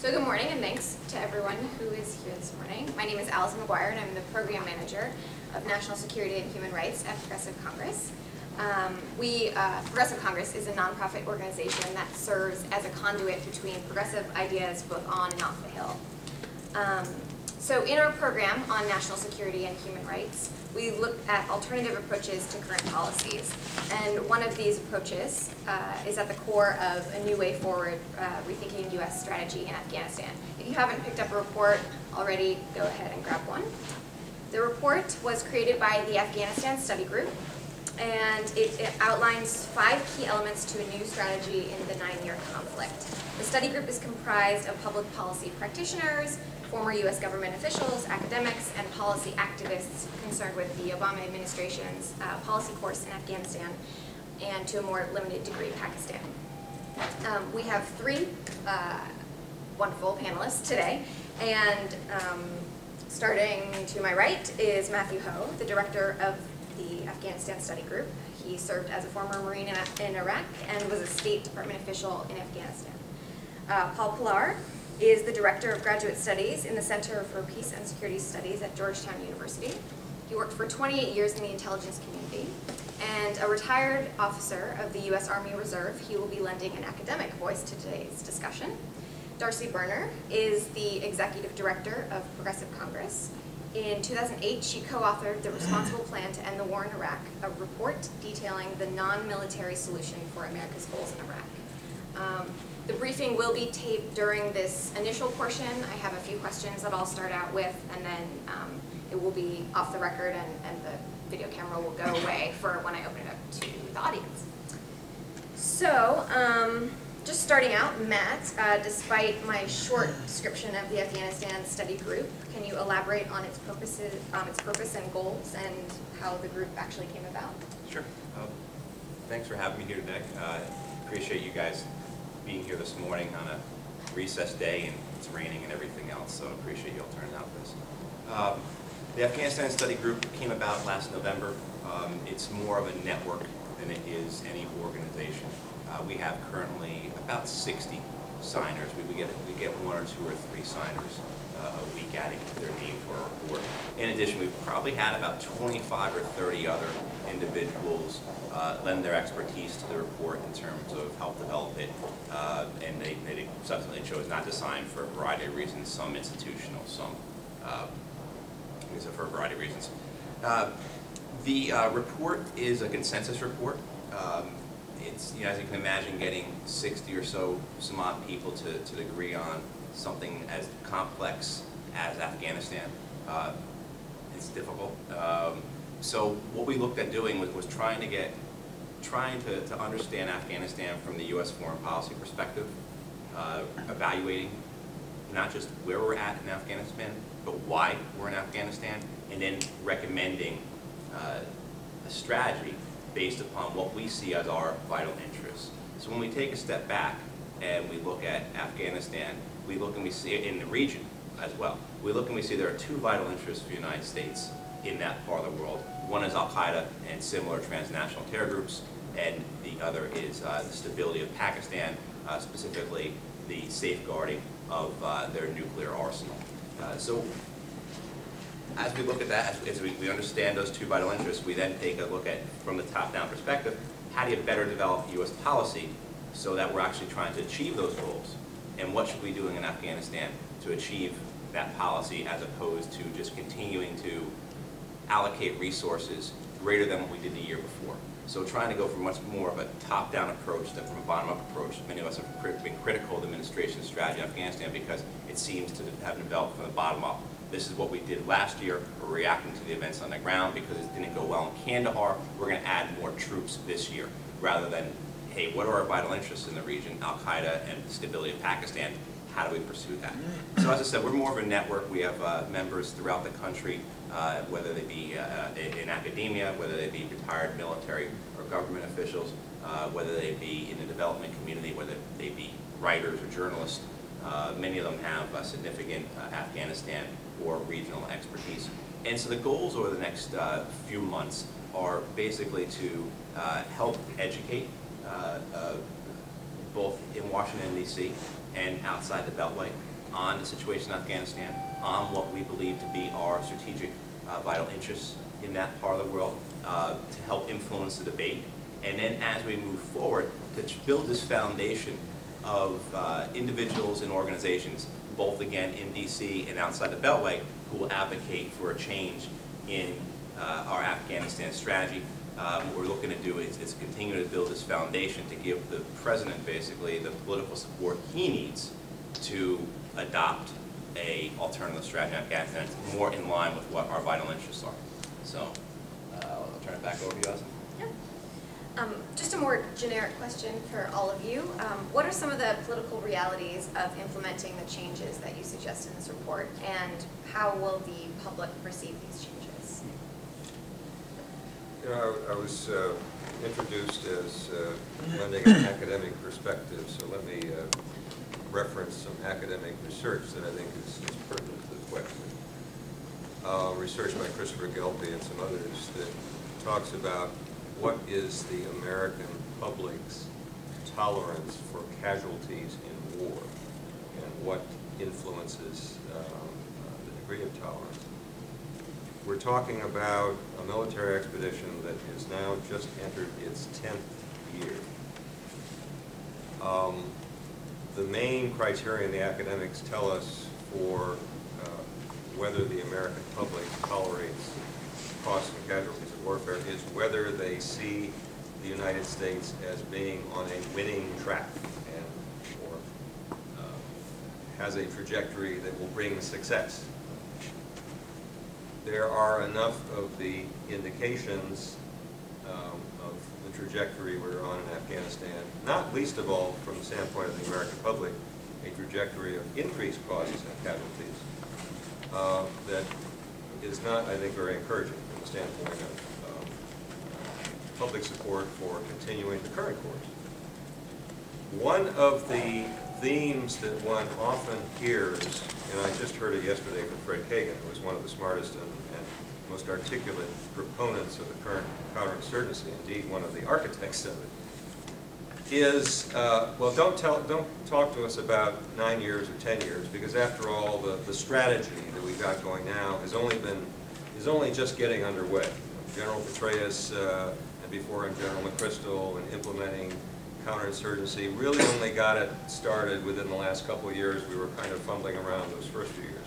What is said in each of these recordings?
So good morning and thanks to everyone who is here this morning. My name is Allison McGuire and I'm the Program Manager of National Security and Human Rights at Progressive Congress. Um, we, uh, Progressive Congress is a nonprofit organization that serves as a conduit between progressive ideas both on and off the Hill. Um, so in our program on national security and human rights, we look at alternative approaches to current policies. And one of these approaches uh, is at the core of a new way forward, uh, rethinking U.S. strategy in Afghanistan. If you haven't picked up a report already, go ahead and grab one. The report was created by the Afghanistan Study Group, and it, it, outlines five key elements to a new strategy in the nine-year conflict. The study group is comprised of public policy practitioners, former U.S. government officials, academics, and policy activists concerned with the Obama administration's uh, policy course in Afghanistan and to a more limited degree Pakistan. Um, we have three uh, wonderful panelists today, and um, starting to my right is Matthew Hoh, the director of Afghanistan Study Group. He served as a former Marine in, Iraq and was a State Department official in Afghanistan. Uh, Paul Pillar is the Director of Graduate Studies in the Center for Peace and Security Studies at Georgetown University. He worked for 28 years in the intelligence community. And a retired officer of the U.S. Army Reserve, he will be lending an academic voice to today's discussion. Darcy Burner is the Executive Director of Progressive Congress. In 2008, she co-authored the Responsible Plan to End the War in Iraq, a report detailing the non-military solution for America's goals in Iraq. Um, the briefing will be taped during this initial portion. I have a few questions that I'll start out with, and then um, it will be off the record, and, and the video camera will go away for when I open it up to the audience. So, um, just starting out, Matt, uh, despite my short description of the Afghanistan study group, can you elaborate on its purposes, um, its purpose and goals, and how the group actually came about? Sure. Um, thanks for having me here today. Uh, appreciate you guys being here this morning on a recess day and it's raining and everything else, so I appreciate you all turning out for this. Um, the Afghanistan Study Group came about last November. Um, it's more of a network than it is any organization. Uh, we have currently about 60 signers. We, we, get, we get one or two or three signers uh, a week adding their name to our report. In addition, we've probably had about 25 or 30 other individuals uh, lend their expertise to the report in terms of help develop it, uh, and they, they subsequently chose not to sign for a variety of reasons, some institutional, some uh, for a variety of reasons. Uh, the uh, report is a consensus report. Um, it's, you know, as you can imagine, getting 60 or so some odd people to, to agree on something as complex as Afghanistan. Uh, it's difficult. Um, so what we looked at doing was, was trying to get, trying to, to understand Afghanistan from the U.S. foreign policy perspective, uh, evaluating not just where we're at in Afghanistan, but why we're in Afghanistan, and then recommending uh, a strategy based upon what we see as our vital interests. So when we take a step back and we look at Afghanistan, we look and we see it in the region as well. We look and we see there are two vital interests for the United States in that part of the world. One is Al-Qaeda and similar transnational terror groups, and the other is uh, the stability of Pakistan, uh, specifically the safeguarding of uh, their nuclear arsenal. Uh, so as we look at that, as, we, we, understand those two vital interests, we then take a look at, from the top-down perspective, how do you better develop U.S. policy so that we're actually trying to achieve those goals? And what should we be doing in Afghanistan to achieve that policy as opposed to just continuing to allocate resources greater than what we did the year before. So trying to go for much more of a top-down approach than from a bottom-up approach. Many of us have been critical of the administration's strategy in Afghanistan because it seems to have developed from the bottom up. This is what we did last year. We're reacting to the events on the ground because it didn't go well in Kandahar. We're going to add more troops this year rather than, hey, what are our vital interests in the region, Al-Qaeda and the stability of Pakistan? How do we pursue that? So as I said, we're more of a network. We have uh, members throughout the country uh, whether they be uh, in academia, whether they be retired military or government officials, uh, whether they be in the development community, whether they be writers or journalists. Uh, many of them have significant uh, Afghanistan or regional expertise. And so the goals over the next few months are basically to help educate both in Washington, D.C. and outside the Beltway on the situation in Afghanistan, on what we believe to be our strategic uh, vital interests in that part of the world, uh, to help influence the debate. And then as we move forward, to build this foundation of uh, individuals and organizations, both again in DC and outside the Beltway, who will advocate for a change in uh, our Afghanistan strategy. Uh, What we're looking to do is, is continue to build this foundation to give the president basically the political support he needs to adopt a alternative strategy in Afghanistan, more in line with what our vital interests are. So, uh, I'll turn it back over to you, Leslie. Yeah. Um, Just a more generic question for all of you. Um, What are some of the political realities of implementing the changes that you suggest in this report? And how will the public perceive these changes? You know, I I was uh, introduced as uh, lending an academic perspective, so let me uh, reference some academic research that I think is is pertinent to the question. Uh, Research by Christopher Gelpi and some others that talks about what is the American public's tolerance for casualties in war, and what influences um, uh, the degree of tolerance. We're talking about a military expedition that has now just entered its 10th year. Um, The main criterion the academics tell us for uh, whether the American public tolerates costs and casualties warfare is whether they see the United States as being on a winning track and, or uh, has a trajectory that will bring success. There are enough of the indications um, of the trajectory we're on in Afghanistan, not least of all from the standpoint of the American public, a trajectory of increased costs and casualties uh, that is not, I think, very encouraging from the standpoint of public support for continuing the current course. One of the themes that one often hears, and I just heard it yesterday from Fred Kagan, who was one of the smartest and, and most articulate proponents of the current counterinsurgency, indeed one of the architects of it, is, uh, well, don't tell, don't talk to us about nine years or 10 years, because after all, the, the strategy that we've got going now has only been, is only just getting underway. General Petraeus, uh, before in General McChrystal, and implementing counterinsurgency really only got it started within the last couple of years. We were kind of fumbling around those first few years.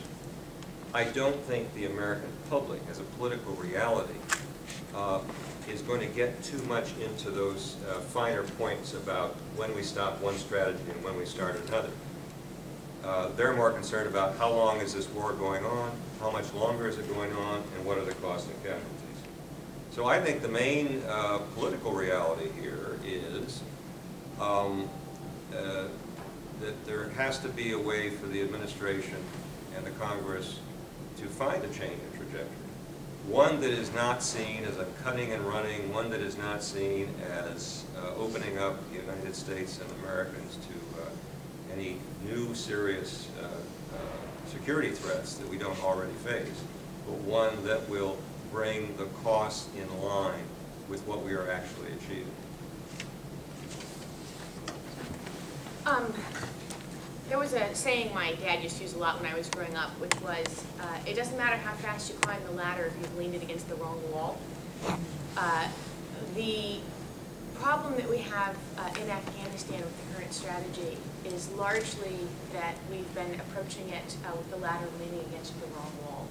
I don't think the American public, as a political reality, uh, is going to get too much into those uh, finer points about when we stop one strategy and when we start another. Uh, They're more concerned about how long is this war going on, how much longer is it going on, and what are the costs and casualties. So I think the main uh, political reality here is um, uh, that there has to be a way for the administration and the Congress to find a change in trajectory. One that is not seen as a cutting and running, one that is not seen as uh, opening up the United States and Americans to uh, any new serious uh, uh, security threats that we don't already face, but one that will bring the costs in line with what we are actually achieving. Um, there was a saying my dad used to use a lot when I was growing up, which was, uh, it doesn't matter how fast you climb the ladder if you've leaned it against the wrong wall. Uh, the problem that we have uh, in Afghanistan with the current strategy is largely that we've been approaching it uh, with the ladder leaning against the wrong wall.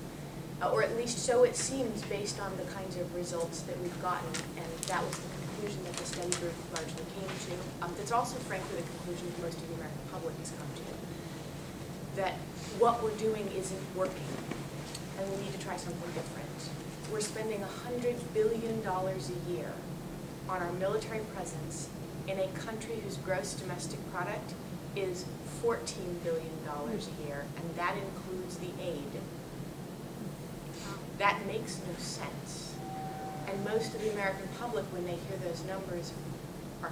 Or at least so it seems based on the kinds of results that we've gotten, and that was the conclusion that the study group largely came to. Um, That's also frankly the conclusion that most of the American public has come to, that what we're doing isn't working, and we need to try something different. We're spending $100 billion a year on our military presence in a country whose gross domestic product is $14 billion a year, and that includes the aid. That makes no sense. And most of the American public, when they hear those numbers, are,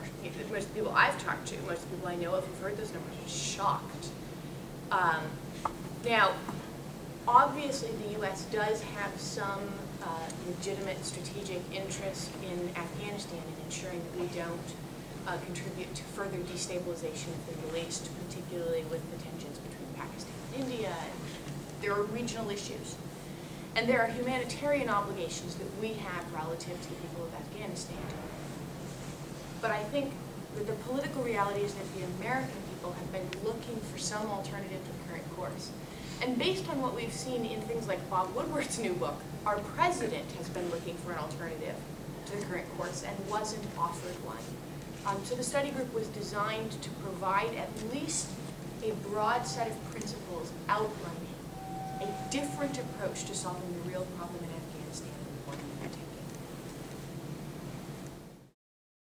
most of the people I've talked to, most of the people I know of who've heard those numbers are shocked. Um, Now, obviously, the U.S. does have some uh, legitimate strategic interest in Afghanistan in ensuring that we don't uh, contribute to further destabilization of the Middle East, particularly with the tensions between Pakistan and India. And there are regional issues. And there are humanitarian obligations that we have relative to the people of Afghanistan. But I think that the political reality is that the American people have been looking for some alternative to the current course. And based on what we've seen in things like Bob Woodward's new book, our president has been looking for an alternative to the current course and wasn't offered one. Um, so the study group was designed to provide at least a broad set of principles outlining a different approach to solving the real problem.